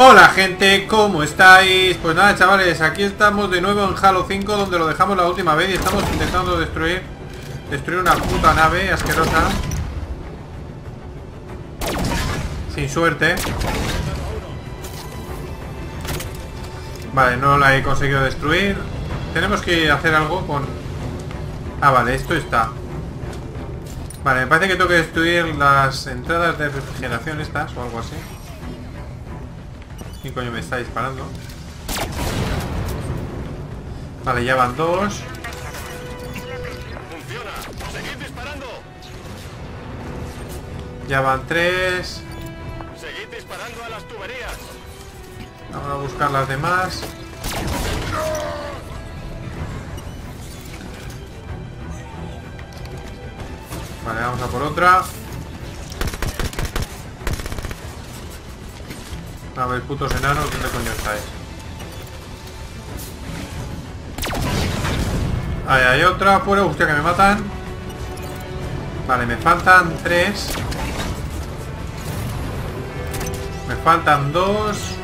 Hola gente, ¿cómo estáis? Pues nada chavales, aquí estamos de nuevo en Halo 5 donde lo dejamos la última vez y estamos intentando destruir Destruir una puta nave asquerosa. Sin suerte. Vale, no la he conseguido destruir. Tenemos que hacer algo con... Ah, vale, esto está. Vale, me parece que tengo que destruir las entradas de refrigeración estas o algo así ¿Quién coño me está disparando? Vale, ya van dos. Ya van tres. Seguid disparando a las tuberías. Vamos a buscar las demás. Vale, vamos a por otra. A ver, putos enanos, ¿dónde coño estáis? Ahí hay otra afuera, hostia que me matan. Vale, me faltan tres. Me faltan dos.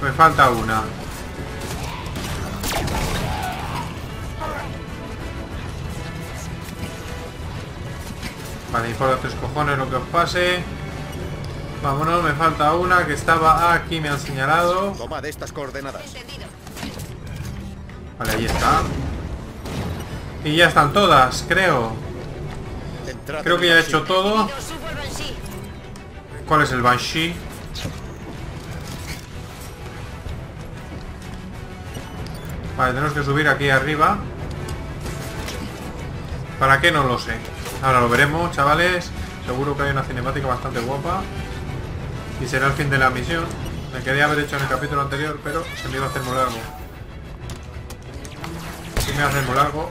Me falta una Vale, importa tres cojones lo que os pase. Vámonos, me falta una que estaba aquí, me han señalado. Toma de estas coordenadas. Vale, ahí está. Y ya están todas, creo. Creo que ya he hecho todo. ¿Cuál es el Banshee? Vale, tenemos que subir aquí arriba. ¿Para qué? No lo sé. Ahora lo veremos, chavales. Seguro que hay una cinemática bastante guapa. Y será el fin de la misión. Me quería haber hecho en el capítulo anterior, pero se me iba a hacer muy largo. Se me iba a hacer muy largo.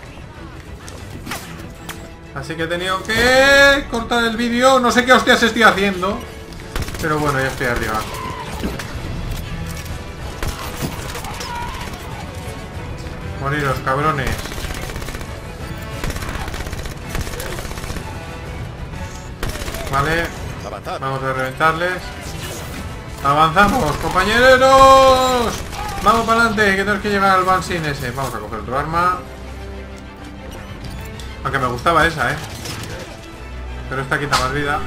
Así que he tenido que cortar el vídeo. No sé qué hostias estoy haciendo. Pero bueno, ya estoy arriba. Moriros, cabrones. Vale. Vamos a reventarles. ¡Avanzamos, compañeros! Vamos para adelante, que tenemos que llegar al van sin ese. Vamos a coger otro arma. Aunque me gustaba esa, ¿eh? Pero esta quita más vida.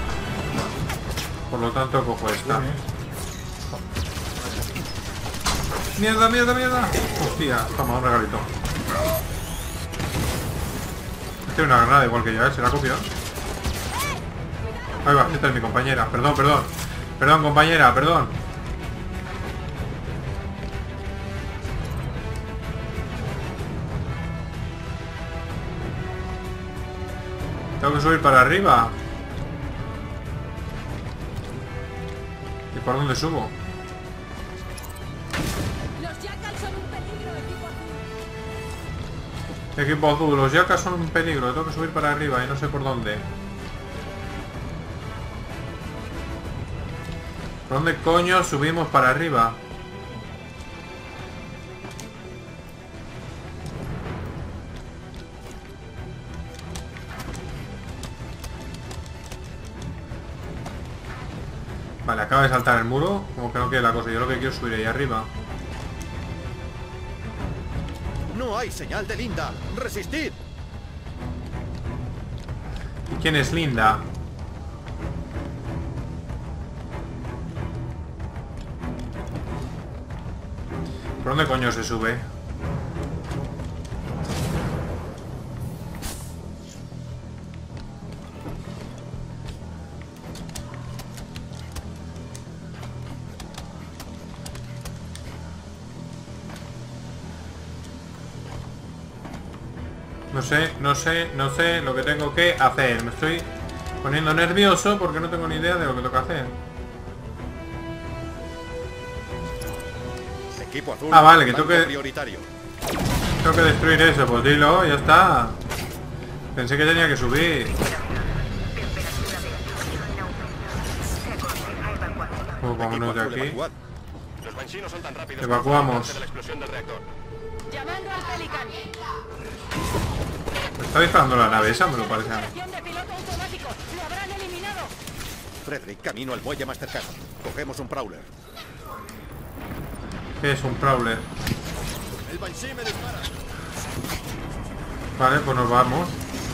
Por lo tanto, cojo esta. ¡Mierda, mierda, mierda! Hostia, toma, un regalito. Tiene una granada igual que yo, ¿eh? ¿Se la copió? Ahí va, esta es mi compañera. Perdón, perdón. Perdón, compañera, perdón. Tengo que subir para arriba. ¿Y por dónde subo? Los Jackals son un peligro, equipo azul. Equipo azul, los yacas son un peligro. Tengo que subir para arriba y no sé por dónde. Dónde coño subimos para arriba? Vale, acaba de saltar el muro. Como que no quiere la cosa. Yo lo que quiero es subir ahí arriba. No hay señal de Linda. Resistid. ¿Y quién es Linda? ¿Por dónde coño se sube? No sé, no sé, no sé lo que tengo que hacer. Me estoy poniendo nervioso porque no tengo ni idea de lo que tengo que hacer. Equipo azul. Ah, vale, que tengo que- prioritario. Tengo que destruir eso, pues dilo, ya está. Pensé que tenía que subir. Pues vámonos de aquí. evacuad. Los Banshee no son tan rápidos Evacuamos. como antes de la explosión del reactor. Llamando al Pelican. Me está disparando la nave esa, me lo parece a mí. Frederick, camino al muelle más cercano. Cogemos un Prowler. ¿Qué es un Prowler? Vale, pues nos vamos.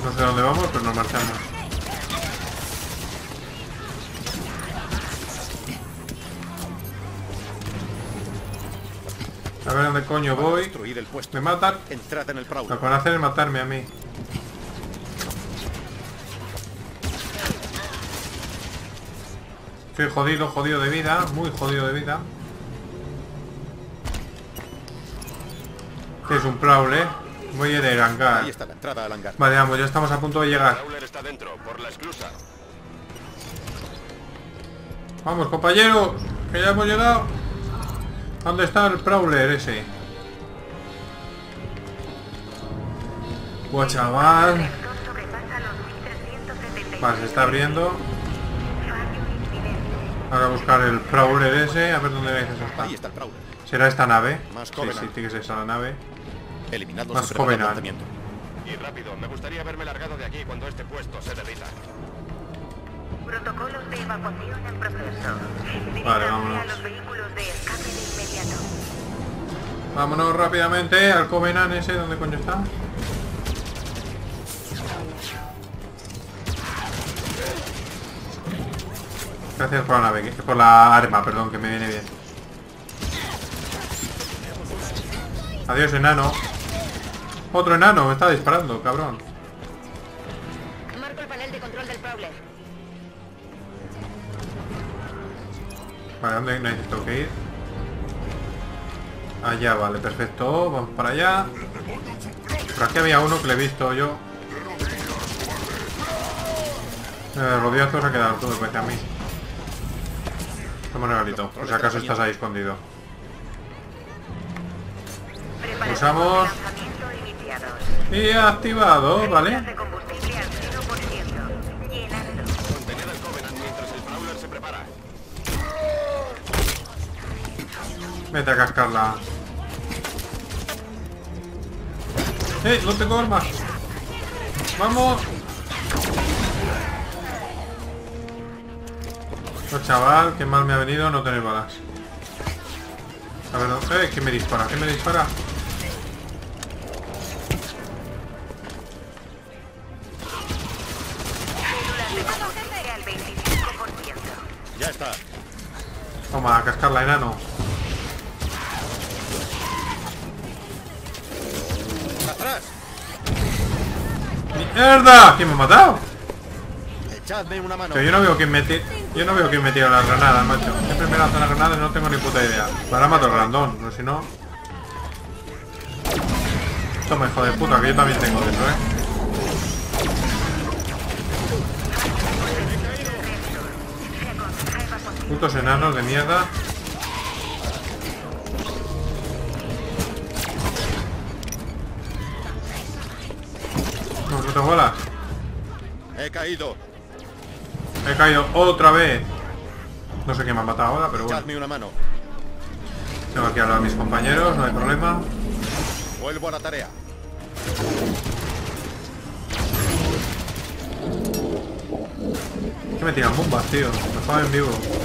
No sé dónde vamos, pero nos marchamos. A ver dónde coño voy. Destruir el puesto. ¿Me matan? Entrad en el Lo que van a hacer es matarme a mí. Estoy jodido, jodido de vida, muy jodido de vida. Este es un Prowler. Voy a ir a hangar. Ahí está la entrada al hangar. Vale, vamos, ya estamos a punto de llegar. Prowler está dentro, por la esclusa. Vamos, compañeros, que ya hemos llegado. ¿Dónde está el Prowler ese? Buah, chaval. sobrepasa los 1370. Vale, se está abriendo. Ahora a buscar el Prowler ese, a ver dónde veis eso está. Ahí está el Prowler. ¿Será esta nave? Más Sí, sí, tiene que ser esa la nave. Eliminadlos Más lanzamiento. Y rápido, me gustaría haberme largado de aquí cuando este puesto se derrita. Protocolos de evacuación en proceso. Diríjanse vámonos. a los vehículos de escape de inmediato. Vámonos rápidamente al Covenant ese, ¿dónde coño está? Gracias por la nave, por la arma, perdón, que me viene bien. Adiós, enano. Otro enano, me está disparando, cabrón. Marco el panel de control del. Vale, ¿dónde necesito que ir? Allá, vale, perfecto. Vamos para allá. Por aquí había uno que le he visto yo. Eh, Rodiazo se ha quedado todo, parece a mí. Toma un regalito, por si acaso estás ahí escondido. El Prowler se prepara. Vete a cascarla. ¡Eh! ¡No tengo armas! ¡Vamos! Oh, chaval, qué mal me ha venido no tener balas. A ver, ¿dónde- eh, ¿qué me dispara? ¿Qué me dispara? Toma, a cascarla, enano. ¡Atrás! ¡Mierda! ¿Quién me ha matado? Echadme una mano. Que yo no veo quién me tira... Yo no veo quién me tira las granadas, macho. Siempre me lanzan las granadas y no tengo ni puta idea. Ahora mato el grandón, pero si no... Toma, hijo de puta, que yo también tengo dentro, ¿eh? Putos enanos de mierda. Tengo balas. He caído. He caído otra vez. No sé quién me ha matado ahora, pero bueno. Una mano. Tengo aquí a mis compañeros, no hay problema. Vuelvo a la tarea. Que me tiran bombas, tío. Me en vivo.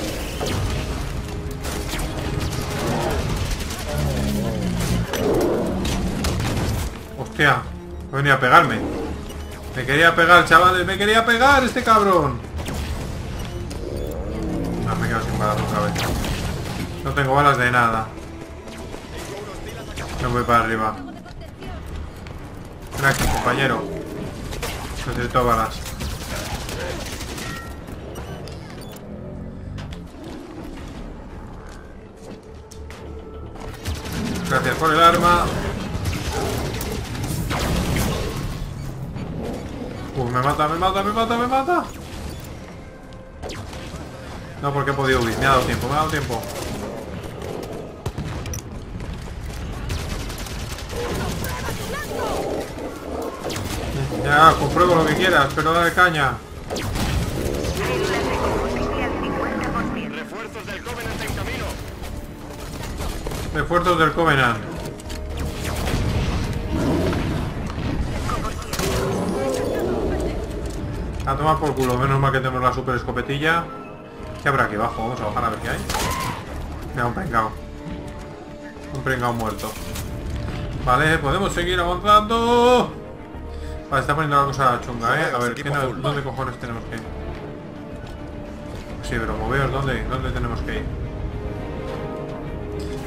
Hostia, ha venido a pegarme. Me quería pegar, chavales, me quería pegar este cabrón. No, me quedo sin balas otra vez. No tengo balas de nada. No voy para arriba. Ven aquí, compañero. Necesito balas. Por el arma. Uh, me mata, me mata, me mata, me mata. No, porque he podido huir. Me ha dado tiempo, me ha dado tiempo. Ya, compruebo lo que quieras, pero dale caña. Refuerzos del Covenant. A tomar por culo, menos mal que tenemos la super escopetilla. ¿Qué habrá aquí abajo? Vamos a bajar a ver qué hay. Mira, un pringao. Un pringao muerto. Vale, podemos seguir avanzando. Vale, está poniendo la cosa chunga, eh. A ver, ¿qué no- ¿dónde cojones tenemos que ir? Sí, pero moveos, ¿dónde? ¿Dónde tenemos que ir?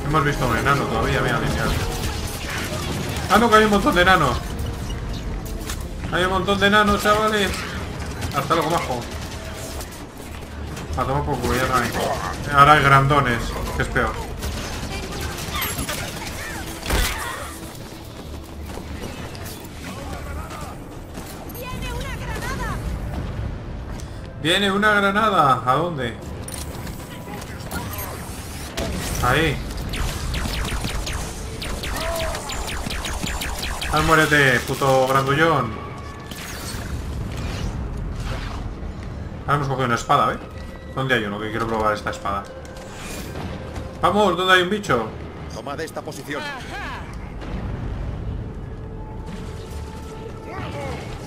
Hemos visto un enano todavía, mira, lineal. Ah, no, que hay un montón de enanos. Hay un montón de enanos, chavales. Hasta luego, majo. A tomar por culo, ya. Ahora hay grandones, que es peor. Viene una granada. ¿A dónde? Ahí. Al muérete, puto grandullón. Ahora hemos cogido una espada, ¿eh? ¿Dónde hay uno que quiero probar esta espada? Vamos, ¿dónde hay un bicho? Tomad esta posición.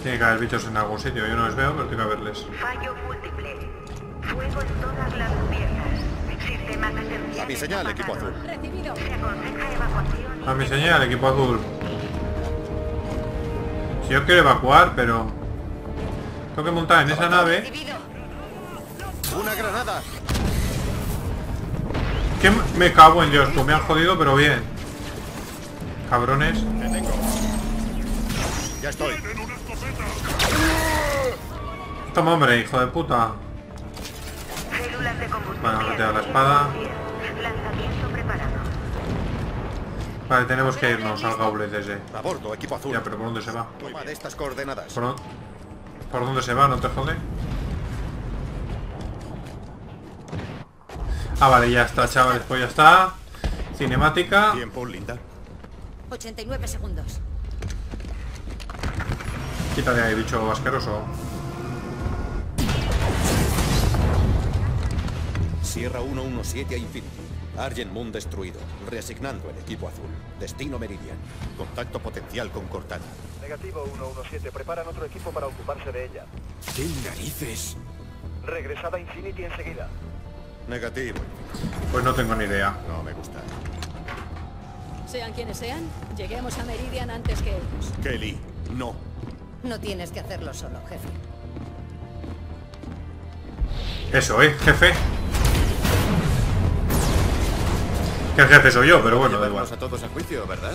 Tiene que haber bichos en algún sitio. Yo no los veo, pero tengo que verles. Fallo múltiple. Fuego en todas las piezas. Sistemas esenciales A mi señal, equipo azul. apagados. Recibido. Se aconseja evacuación. A mi señal, equipo azul. Si yo quiero evacuar, pero... Tengo que montar en esa nave. ¡Una granada! Que m- me cago en Dios, tú me han jodido, pero bien. Cabrones. Te tengo. Ya estoy. Toma, hombre, hijo de puta. Bueno, a la espada. Vale, tenemos que irnos al gauntlet ese. A bordo, equipo azul. Ya, pero ¿por dónde se va? Tomad estas coordenadas. ¿Por, por dónde se va? ¿No te jode? Ah, vale, ya está, chavales, pues ya está. Cinemática. Tiempo, Linda. 89 segundos. Quítate ahí, bicho asqueroso. Sierra 117 a Infinity. Argent Moon destruido. Reasignando el equipo azul. Destino Meridian. Contacto potencial con Cortana. Negativo 117, preparan otro equipo para ocuparse de ella. ¿Qué narices? Regresada Infinity enseguida. Negativo. Pues no tengo ni idea. No me gusta. Sean quienes sean, lleguemos a Meridian antes que ellos. Kelly, no. No tienes que hacerlo solo, jefe. Eso, ¿eh, jefe? Que el jefe soy yo, pero bueno, da igual. A todos a juicio, ¿verdad?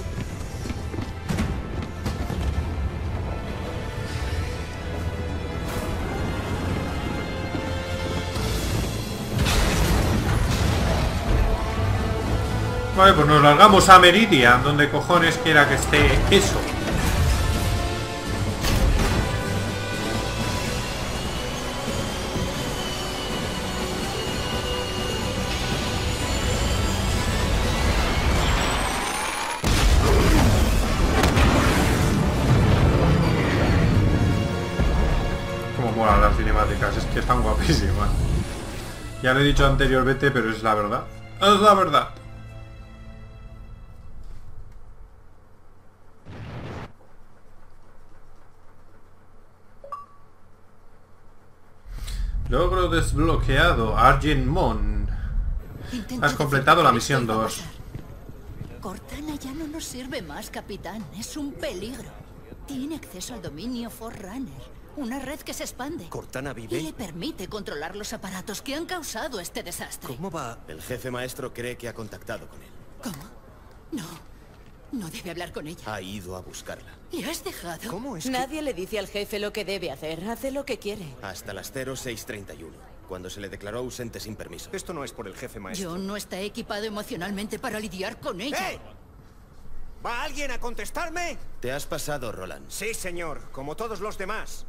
Vale, pues nos largamos a Meridian, donde cojones quiera que esté eso. Guapísimas. Ya lo he dicho anteriormente, pero es la verdad. Es la verdad. Logro desbloqueado. Argent Mon. Has completado la misión decirte 2. qué va a pasar. Cortana ya no nos sirve más, capitán. Es un peligro. Tiene acceso al dominio Forerunner. Una red que se expande. ¿Cortana Y vive? le permite controlar los aparatos que han causado este desastre. ¿Cómo va? El jefe maestro cree que ha contactado con él. ¿Cómo? No. No debe hablar con ella. Ha ido a buscarla. ¿Y has dejado? ¿Cómo es que...? Nadie le dice al jefe lo que debe hacer. Hace lo que quiere. Hasta las 0631, cuando se le declaró ausente sin permiso. Esto no es por el jefe maestro. John no está equipado emocionalmente para lidiar con ella. ¡Eh! ¿Va alguien a contestarme? Te has pasado, Roland. Sí, señor, como todos los demás.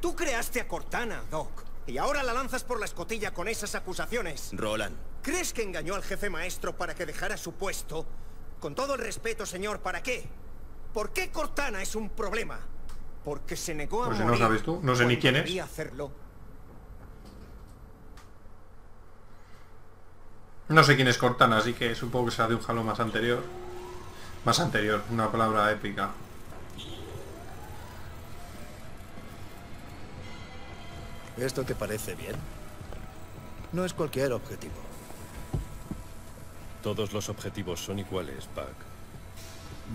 Tú creaste a Cortana, Doc, y ahora la lanzas por la escotilla con esas acusaciones. Roland, ¿Crees que engañó al jefe maestro para que dejara su puesto? Con todo el respeto, señor, ¿para qué? ¿Por qué Cortana es un problema? Porque se negó a Pues si no morir sabes tú, no sé ni quién es. hacerlo. No sé quién es Cortana, así que supongo que será de un Halo más anterior. Más anterior, una palabra épica. ¿Esto te parece bien? No es cualquier objetivo. Todos los objetivos son iguales, Pac.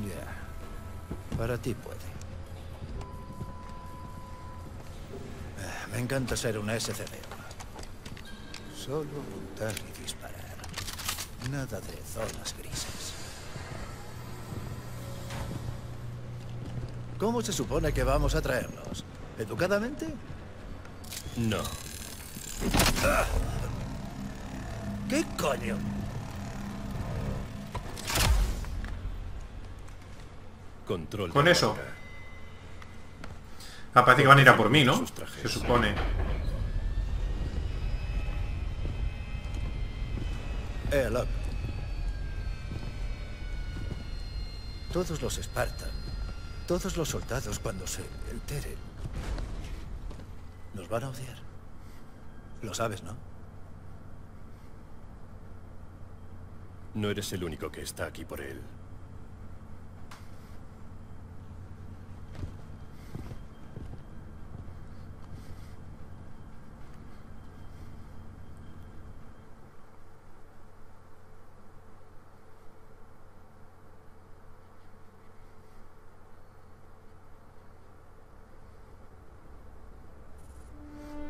Ya. Para ti puede. Ah, Me encanta ser una SCD. Solo apuntar y disparar. Nada de zonas grises. ¿Cómo se supone que vamos a traerlos? ¿Educadamente? No. ¿Qué coño? Control. Con eso. Ah, parece que van a ir a por mí, ¿no? Se supone. Eh, Locke. Todos los Spartan, todos los soldados cuando se enteren, nos van a odiar. Lo sabes, ¿no? No eres el único que está aquí por él.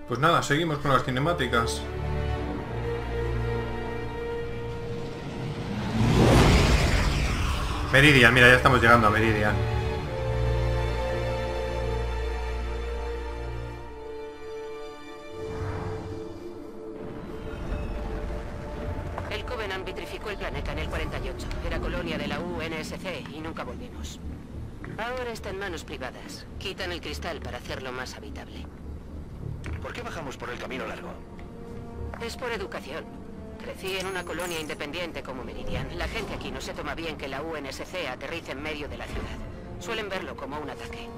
Pues nada, seguimos con las cinemáticas. Meridian, mira, ya estamos llegando a Meridian. El Covenant vitrificó el planeta en el 48. Era colonia de la UNSC y nunca volvimos. Ahora está en manos privadas. Quitan el cristal para hacerlo más habitable. ¿Por qué bajamos por el camino largo? Es por educación. Crecí en una colonia independiente como Meridian. La gente aquí no se toma bien que la UNSC aterrice en medio de la ciudad. Suelen verlo como un ataque.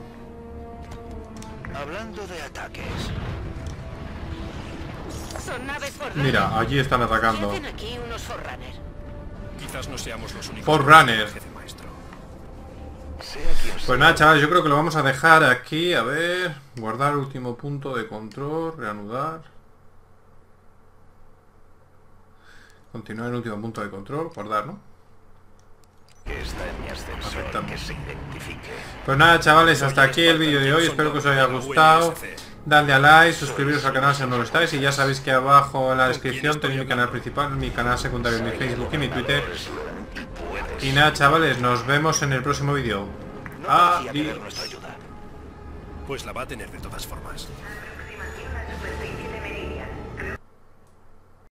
Hablando de ataques. Son naves. Mira, allí están ¿Qué atacando. Quizás no seamos los únicos. Forerunner. Pues nada, chavales, yo creo que lo vamos a dejar aquí. A ver, guardar último punto de control, reanudar. Continuar el último punto de control, guardar, ¿no? Que está en mi ascensor, Aceptamos. que se identifique. Pues nada, chavales, hasta aquí el vídeo de hoy. Espero que os haya gustado. Dadle a like, suscribiros al canal si aún no lo estáis. Y ya sabéis que abajo en la descripción tenéis mi canal principal, mi canal secundario, mi Facebook y mi Twitter. Y nada, chavales, nos vemos en el próximo vídeo. No parecía tener nuestra ayuda. Pues la va a tener de todas formas.